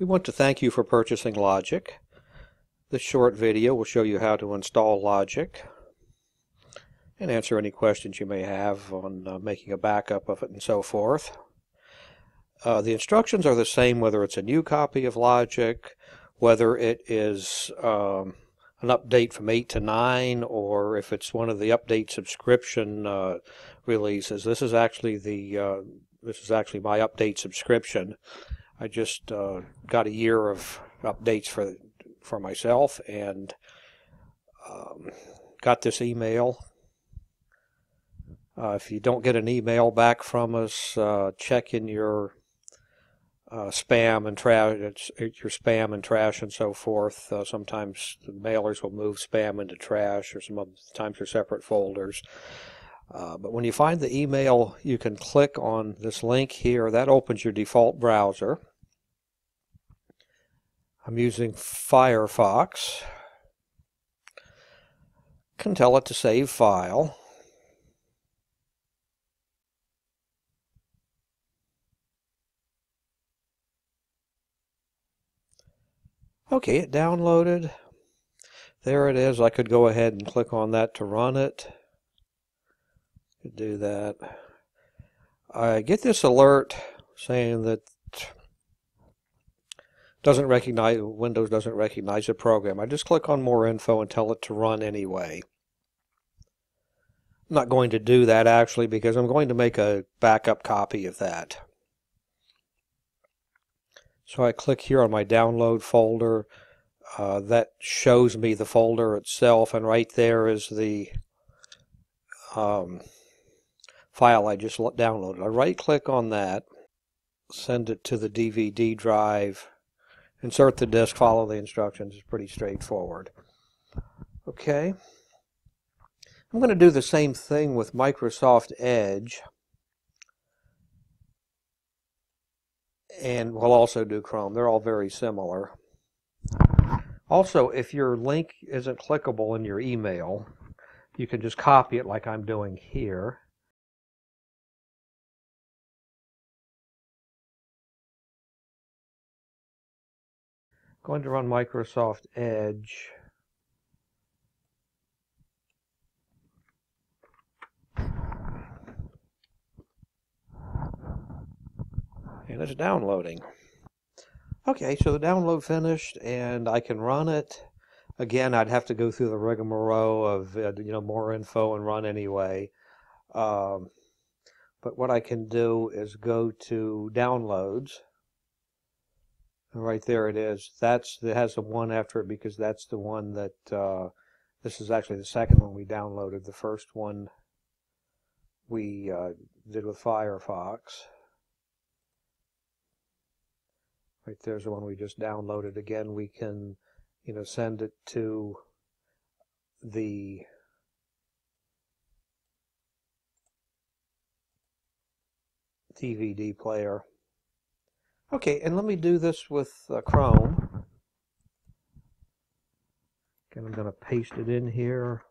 We want to thank you for purchasing Logic. This short video will show you how to install Logic and answer any questions you may have on uh, making a backup of it and so forth. Uh, the instructions are the same whether it's a new copy of Logic, whether it is um, an update from 8 to 9, or if it's one of the update subscription uh, releases. This is actually the uh, this is actually my update subscription. I just uh, got a year of updates for for myself and um, got this email. Uh, if you don't get an email back from us, uh, check in your uh, spam and trash, your spam and trash and so forth. Uh, sometimes the mailers will move spam into trash, or sometimes they're separate folders. Uh, but when you find the email, you can click on this link here. That opens your default browser. I'm using Firefox. Can tell it to save file. Okay, it downloaded. There it is. I could go ahead and click on that to run it. Could do that. I get this alert saying that doesn't recognize Windows doesn't recognize the program. I just click on more info and tell it to run anyway. I'm not going to do that actually because I'm going to make a backup copy of that. So I click here on my download folder. Uh, that shows me the folder itself and right there is the um, file I just downloaded. I right click on that, send it to the DVD drive insert the disk, follow the instructions. It's pretty straightforward. Okay. I'm going to do the same thing with Microsoft Edge. And we'll also do Chrome. They're all very similar. Also, if your link isn't clickable in your email, you can just copy it like I'm doing here going to run Microsoft Edge. And it's downloading. Okay, so the download finished and I can run it. Again, I'd have to go through the rigmarole of uh, you know more info and run anyway. Um, but what I can do is go to downloads Right there it is. That's it has a one after it because that's the one that uh, this is actually the second one we downloaded. The first one we uh, did with Firefox. Right there's the one we just downloaded. Again, we can you know send it to the DVD player Okay, and let me do this with uh, Chrome. Again, I'm going to paste it in here.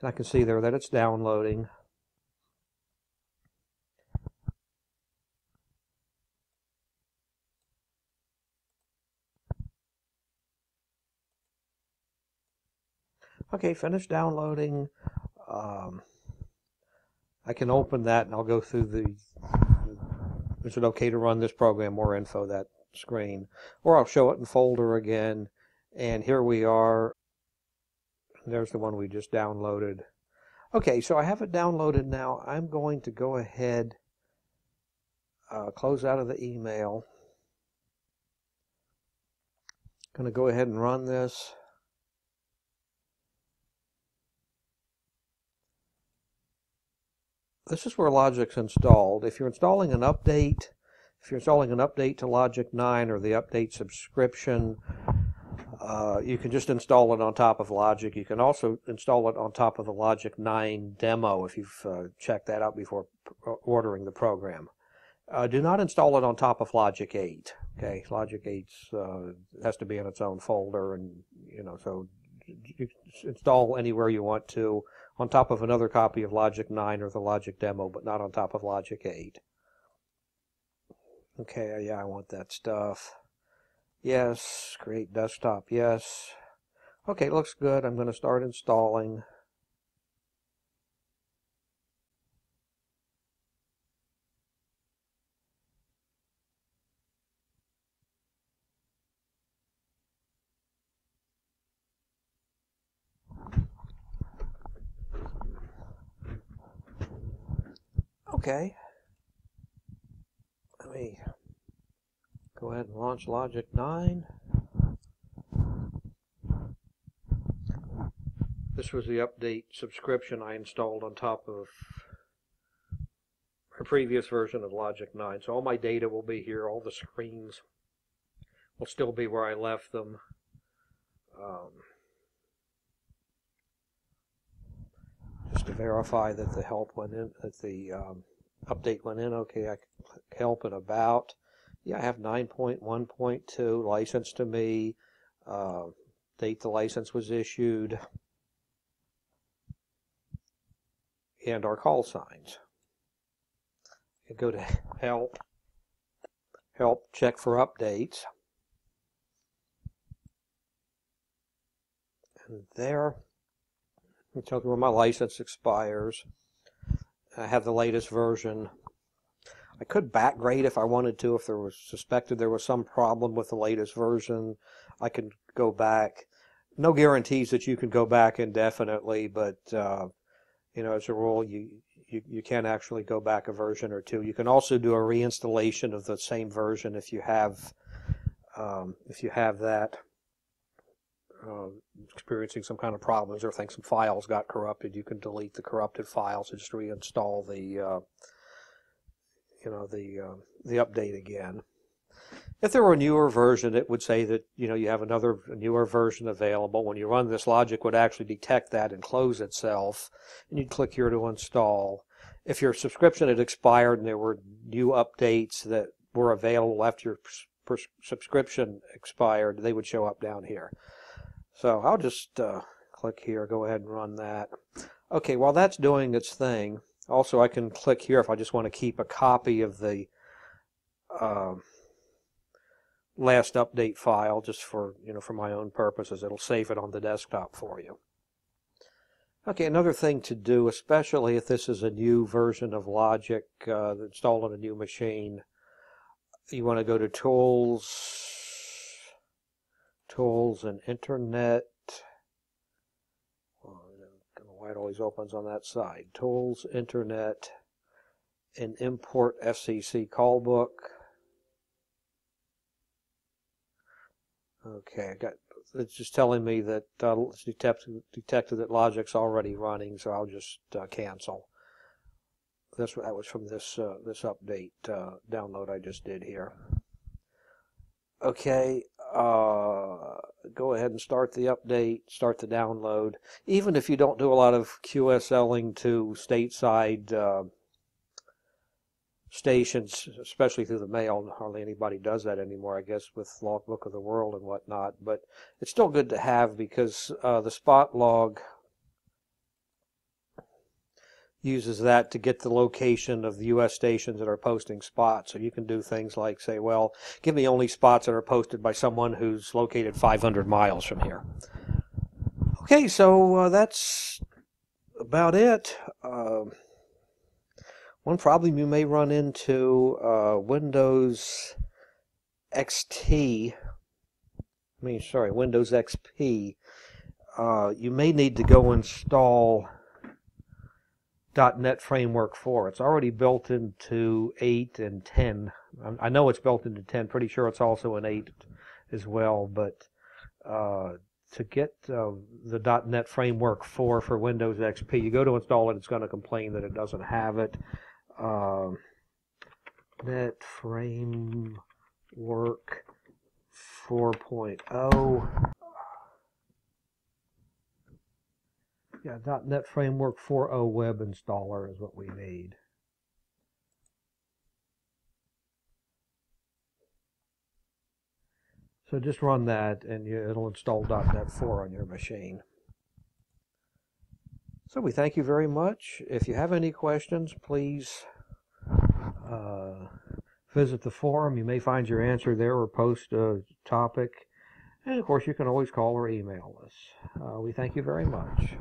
And I can see there that it's downloading. Okay, finish downloading. Um, I can open that and I'll go through the, is it okay to run this program, more info, that screen. Or I'll show it in folder again. And here we are. There's the one we just downloaded. Okay, so I have it downloaded now. I'm going to go ahead, uh, close out of the email. Going to go ahead and run this. This is where Logic's installed. If you're installing an update, if you're installing an update to Logic 9 or the update subscription, uh, you can just install it on top of Logic. You can also install it on top of the Logic 9 demo if you've uh, checked that out before ordering the program. Uh, do not install it on top of Logic 8. Okay, Logic 8 uh, has to be in its own folder, and you know, so you install anywhere you want to on top of another copy of Logic 9 or the Logic demo, but not on top of Logic 8. Okay, yeah, I want that stuff. Yes, create desktop, yes. Okay, looks good. I'm going to start installing. Okay. Let me go ahead and launch Logic 9. This was the update subscription I installed on top of a previous version of Logic 9. So all my data will be here, all the screens will still be where I left them. Um, just to verify that the help went in, that the um, update went in. Okay, I help and about. Yeah, I have 9.1.2 license to me. Uh, date the license was issued. And our call signs. You go to help, help, check for updates. And there, it tells me when my license expires. I have the latest version. I could backgrade if I wanted to, if there was suspected there was some problem with the latest version. I could go back. No guarantees that you can go back indefinitely, but uh, you know, as a rule, you, you you can actually go back a version or two. You can also do a reinstallation of the same version if you have um, if you have that uh, experiencing some kind of problems or think some files got corrupted, you can delete the corrupted files and just reinstall the uh, you know the uh, the update again. If there were a newer version, it would say that you know you have another newer version available. When you run this, Logic would actually detect that and close itself, and you'd click here to install. If your subscription had expired and there were new updates that were available after your subscription expired, they would show up down here. So I'll just uh, click here, go ahead and run that. Okay, while that's doing its thing, also I can click here if I just want to keep a copy of the uh, last update file just for, you know, for my own purposes. It'll save it on the desktop for you. Okay, another thing to do, especially if this is a new version of Logic uh, installed on a new machine, you want to go to Tools, tools and internet. Well, it always opens on that side. Tools, internet, and import FCC callbook. Okay, I got it's just telling me that uh, it's detected, detected that Logic's already running, so I'll just uh, cancel. That was from this uh, this update uh, download I just did here. Okay, uh, go ahead and start the update, start the download. Even if you don't do a lot of QSLing to stateside uh, stations, especially through the mail, hardly anybody does that anymore, I guess, with Logbook of the World and whatnot. But it's still good to have because uh, the spot log uses that to get the location of the U.S. stations that are posting spots. So you can do things like say, well, give me only spots that are posted by someone who's located 500 miles from here. Okay, so uh, that's about it. Uh, one problem you may run into uh, Windows XT, I mean, sorry, Windows XP. Uh, you may need to go install .NET Framework 4. It's already built into 8 and 10. I know it's built into 10. Pretty sure it's also in 8 as well. But uh, to get uh, the .NET Framework 4 for Windows XP, you go to install it, it's going to complain that it doesn't have it. Uh, .NET Framework 4.0. Yeah, .NET Framework 4.0 web installer is what we need. So just run that and you, it'll install .NET 4 on your machine. So we thank you very much. If you have any questions, please uh, visit the forum. You may find your answer there or post a topic. And of course, you can always call or email us. Uh, we thank you very much.